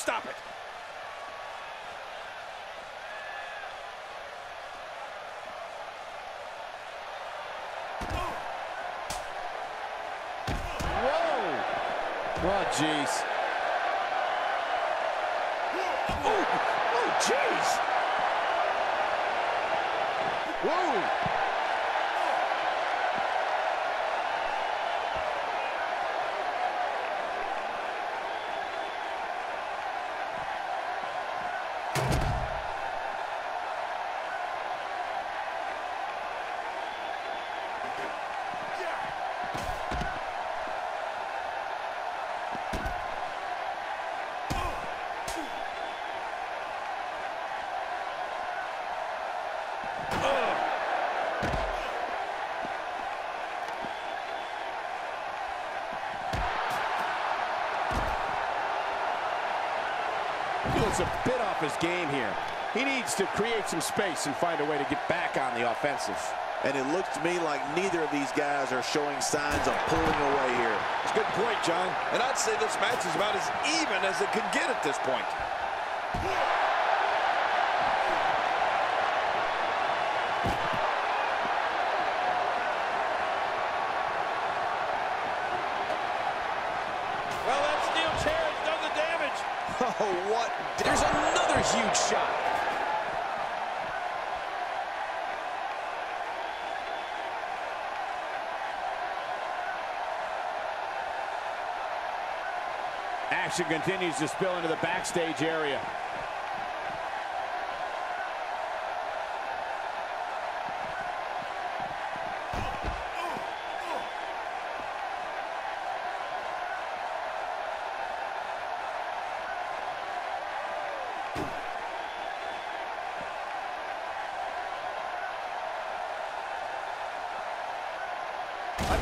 stop it. Whoa! Oh, jeez. Oh, oh, jeez. Whoa! He looks a bit off his game here. He needs to create some space and find a way to get back on the offensive. And it looks to me like neither of these guys are showing signs of pulling away here. It's a good point, John. And I'd say this match is about as even as it could get at this point. Well, that steel chair has done the damage. Oh, what? There's another huge shot. Action continues to spill into the backstage area.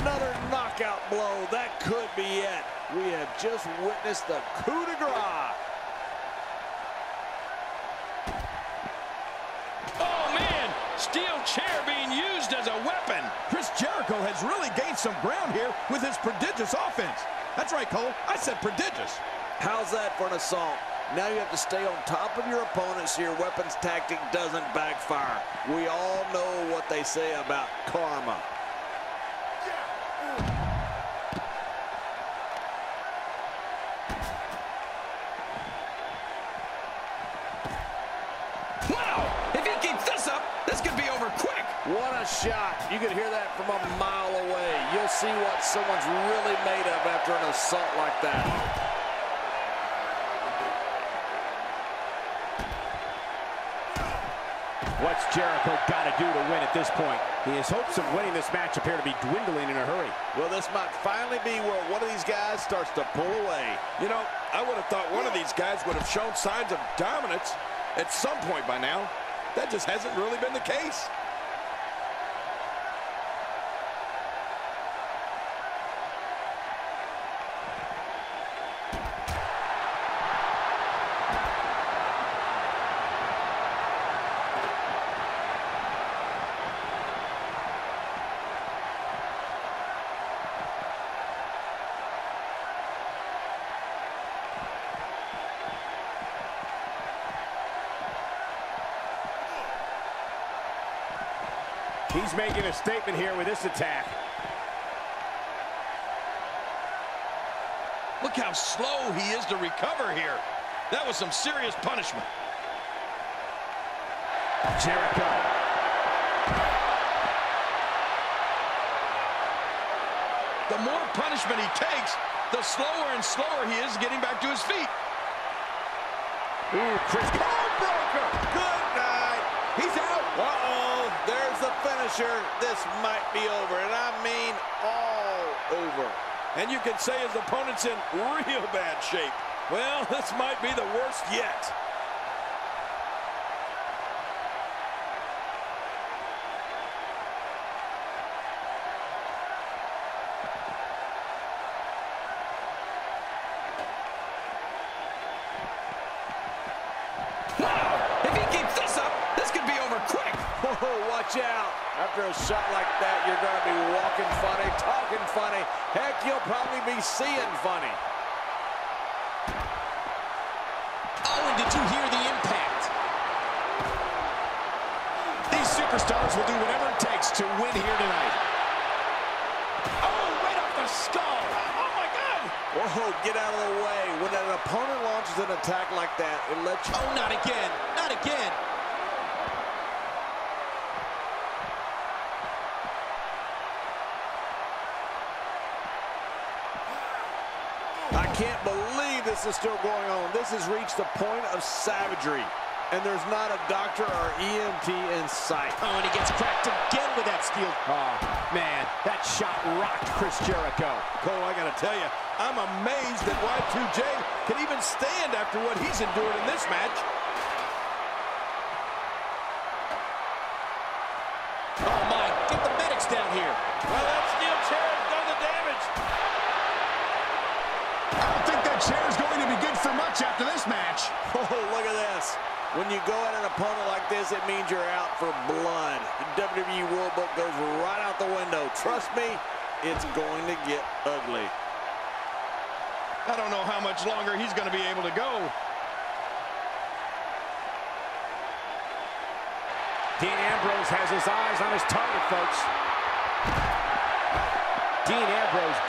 Another knockout blow. That could be it. We have just witnessed the coup de grace. Oh, man! Steel chair being used as a weapon. Chris Jericho has really gained some ground here with his prodigious offense. That's right, Cole. I said prodigious. How's that for an assault? Now you have to stay on top of your opponent so your weapons tactic doesn't backfire. We all know what they say about karma. This up, this could be over quick. What a shot. You can hear that from a mile away. You'll see what someone's really made of after an assault like that. What's Jericho got to do to win at this point? His hopes of winning this match appear to be dwindling in a hurry. Well, this might finally be where one of these guys starts to pull away. You know, I would have thought one of these guys would have shown signs of dominance at some point by now. That just hasn't really been the case. He's making a statement here with this attack. Look how slow he is to recover here. That was some serious punishment. Jericho. The more punishment he takes, the slower and slower he is getting back to his feet. Ooh, Chris Cole. Good night. He's out. Uh-oh, finisher. This might be over, and I mean all over. And you can say his opponent's in real bad shape. Well, this might be the worst yet. Wow! If he keeps this up, this could be over quick. Oh, watch out. After a shot like that, you're going to be walking funny, talking funny. Heck, you'll probably be seeing funny. Oh, did you hear the impact? These superstars will do whatever it takes to win here tonight. Oh, right off the skull. Oh, my God. Whoa, get out of the way. When an opponent launches an attack like that, it lets you... Oh, not again. Not again. I can't believe this is still going on. This has reached the point of savagery. And there's not a doctor or EMT in sight. Oh, and he gets cracked again with that steel. Oh, man, that shot rocked Chris Jericho. Cole, I got to tell you, I'm amazed that Y2J can even stand after what he's endured in this match. For much after this match. Oh, look at this. When you go at an opponent like this, it means you're out for blood. The WWE World Book goes right out the window. Trust me, it's going to get ugly. I don't know how much longer he's going to be able to go. Dean Ambrose has his eyes on his target, folks. Dean Ambrose